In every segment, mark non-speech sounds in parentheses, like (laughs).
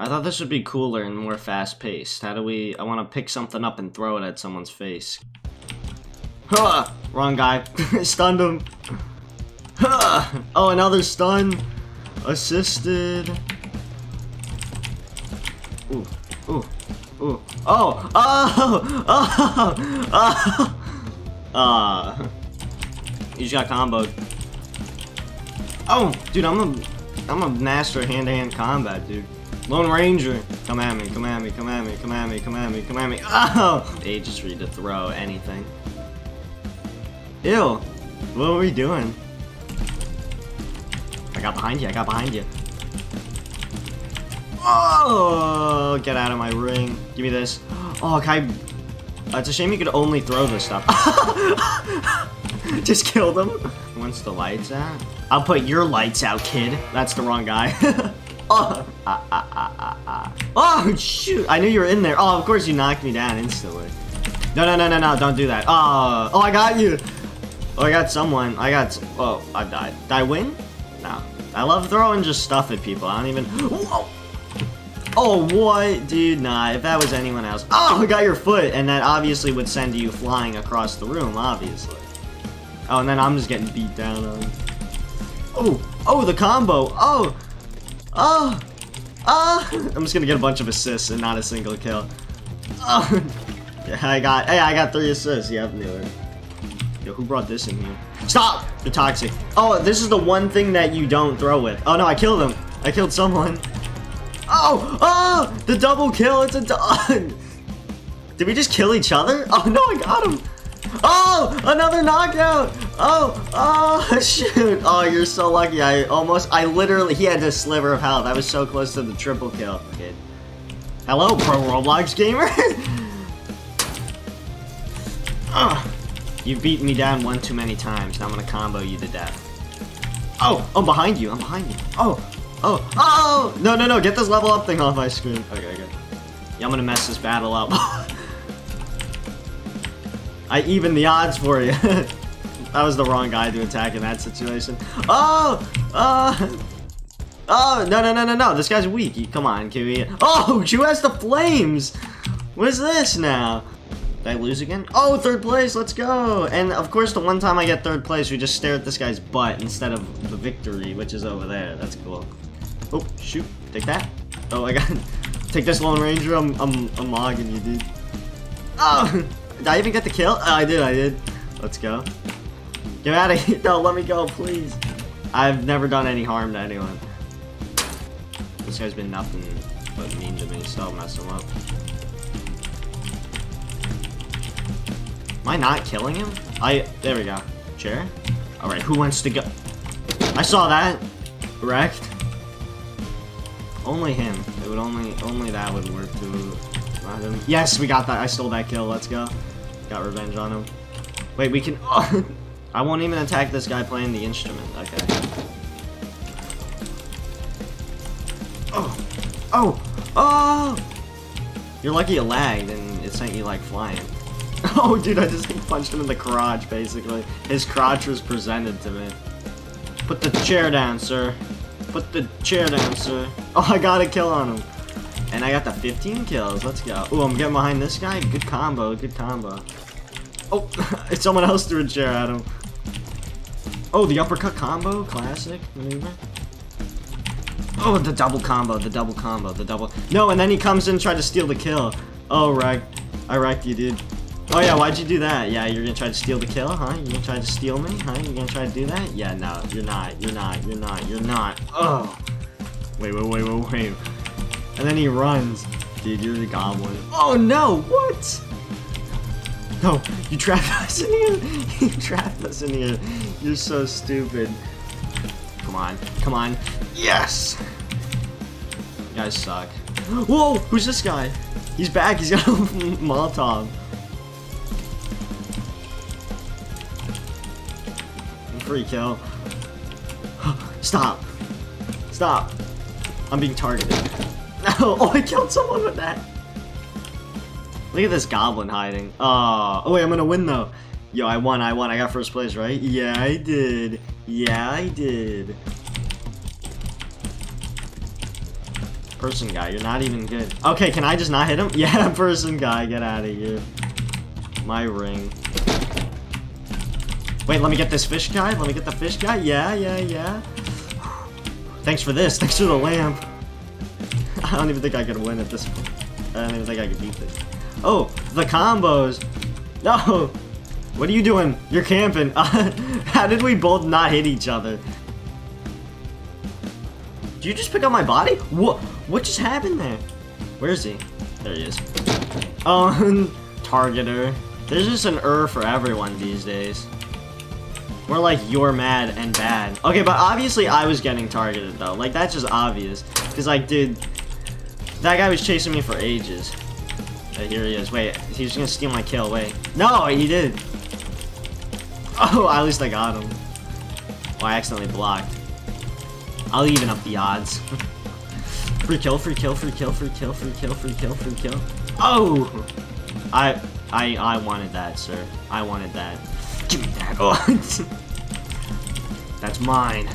I thought this would be cooler and more fast-paced. How do we... I want to pick something up and throw it at someone's face. Huh! Wrong guy. (laughs) Stunned him. Huh! Oh, another stun. Assisted. Ooh. Ooh. Ooh. Oh! Oh! (laughs) Oh! Oh! Ah. You just got comboed. Oh! Dude, I'm a... I'm a master hand-to-hand combat, dude. Lone Ranger! Come at me, come at me, come at me, come at me, come at me, come at me. Oh! Ages for you to throw anything. Ew! What are we doing? I got behind you, I got behind you. Oh! Get out of my ring. Give me this. Oh, can I... it's a shame you could only throw this stuff. (laughs) Just kill them. Once the lights out? I'll put your lights out, kid. That's the wrong guy. (laughs) oh, ah, ah, ah, oh, shoot. I knew you were in there. Oh, of course you knocked me down instantly. No, no, no, no, no. Don't do that. Oh, oh, I got you. Oh, I got someone. I got... Oh, I died. Did I win? No. I love throwing just stuff at people. I don't even... Whoa. Oh, what? Dude, nah. If that was anyone else... Oh, I got your foot. And that obviously would send you flying across the room, obviously. Oh, and then I'm just getting beat down on. Oh, oh, the combo. Oh, oh, oh. I'm just gonna get a bunch of assists and not a single kill. Oh, yeah, I got, hey, I got three assists. Yeah, knew it. Yo, who brought this in here? Stop! You're toxic. Oh, this is the one thing that you don't throw with. Oh no, I killed him. I killed someone. Oh, oh, the double kill. It's a done. Did we just kill each other? Oh no, I got him. Oh, another knockout. Oh, oh, (laughs) shoot. Oh, you're so lucky. I almost, I literally, he had a sliver of health. I was so close to the triple kill. Kid. Hello, pro Roblox gamer. oh, (laughs) you've beaten me down one too many times. Now I'm gonna combo you to death. Oh, I'm behind you. I'm behind you. Oh, oh, oh, oh. No, no, no. Get this level up thing off my screen. Okay, okay. Yeah, I'm gonna mess this battle up. (laughs) I even the odds for you. (laughs) that was the wrong guy to attack in that situation. Oh! Oh! Oh, no, no, no, no, no. This guy's weak. Come on, Kiwi. Oh, (laughs) who has the flames? What is this now? Did I lose again? Oh, third place. Let's go. And, of course, the one time I get third place, we just stare at this guy's butt instead of the victory, which is over there. That's cool. Oh, shoot. Take that. Oh, I got... (laughs) Take this Lone Ranger. I'm, I'm, I'm logging you, dude. Oh! Did I even get the kill? Oh, I did, I did. Let's go. Get out of here. (laughs) No, let me go, please. I've never done any harm to anyone. This guy's been nothing but mean to me, so I'll mess him up. Am I not killing him? I, there we go. Chair? Alright, who wants to go? I saw that. Wrecked. Only him. It would only, only that would work to Yes, we got that. I stole that kill. Let's go. Got revenge on him. Wait, we can... Oh, (laughs) I won't even attack this guy playing the instrument. Okay. Oh! Oh! Oh! You're lucky you lagged and it sent you, like, flying. (laughs) Oh, dude, I just punched him in the crotch, basically. His crotch was presented to me. Put the chair down, sir. Put the chair down, sir. Oh, I got a kill on him. And I got the 15 kills. Let's go. Oh, I'm getting behind this guy. Good combo. Good combo. Oh, (laughs) it's someone else threw a chair at him. Oh, the uppercut combo. Classic maneuver. Oh, the double combo. The double combo. The double. No, and then he comes in and to steal the kill. Oh, right. I wrecked you, dude. Oh yeah, why'd you do that? Yeah, you're gonna try to steal the kill, huh? You're gonna try to steal me, huh? You're gonna try to do that? Yeah, no, you're not, you're not, you're not, you're not. Oh. Wait, wait, wait, wait, wait. And then he runs. Dude, you're the goblin. Oh no, what? No, you trapped us in here. (laughs) you trapped us in here. You're so stupid. Come on, come on. Yes! You guys suck. Whoa, who's this guy? He's back, he's got a (laughs) Molotov. Free kill. (gasps) Stop. Stop. I'm being targeted. (laughs) oh, I killed someone with that. Look at this goblin hiding. Oh, oh wait, I'm gonna win though. Yo, I won, I won. I got first place, right? Yeah, I did. Yeah, I did. Person guy, you're not even good. Okay, can I just not hit him? (laughs) Yeah, person guy, get out of here. My ring. Wait, let me get this fish guy. Let me get the fish guy. Yeah, yeah, yeah. (sighs) Thanks for this. Thanks for the lamp. I don't even think I could win at this point. I don't even think I could beat this. Oh, the combos. No. What are you doing? You're camping. (laughs) How did we both not hit each other? Did you just pick up my body? What? What just happened there? Where is he? There he is. Um, (laughs) targeter. There's just an er for everyone these days. More like you're mad and bad. Okay, but obviously I was getting targeted though. Like that's just obvious. Cause like, dude, that guy was chasing me for ages. Here he is. Wait, he's gonna steal my kill. Wait. No, he did. Oh, at least I got him. Oh, I accidentally blocked. I'll even up the odds. (laughs) free kill, free kill, free kill, free kill, free kill, free kill, free kill. Oh! I, I, I wanted that, sir. I wanted that. Give me that. Oh. (laughs) That's mine.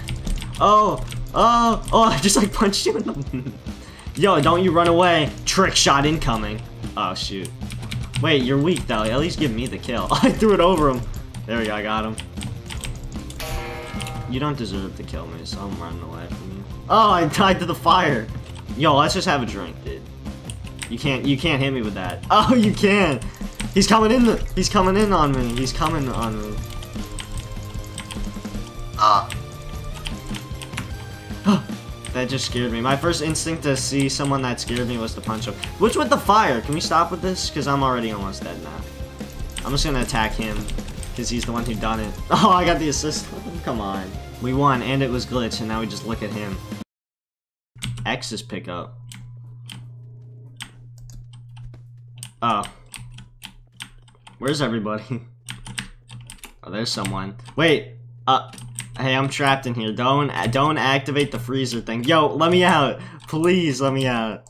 Oh, oh, oh, I just like punched you in the... (laughs) Yo, don't you run away. Trick shot incoming. Oh, shoot. Wait, you're weak, though. At least give me the kill. (laughs) I threw it over him. There we go, I got him. You don't deserve to kill me, so I'm running away from you. Oh, I died to the fire. Yo, let's just have a drink, dude. You can't, you can't hit me with that. (laughs) Oh, you can. He's coming in. The, he's coming in on me. He's coming on me. Ah. (gasps) that just scared me. My first instinct to see someone that scared me was to punch him. Which with the fire? Can we stop with this? Because I'm already almost dead now. I'm just gonna attack him because he's the one who done it. (laughs) Oh, I got the assist. Come on. We won, and it was glitch, and now we just look at him. X's pickup. Oh. Where's everybody? (laughs) oh, there's someone. Wait. Uh, hey, I'm trapped in here. Don't, don't activate the freezer thing. Yo, let me out. Please, let me out.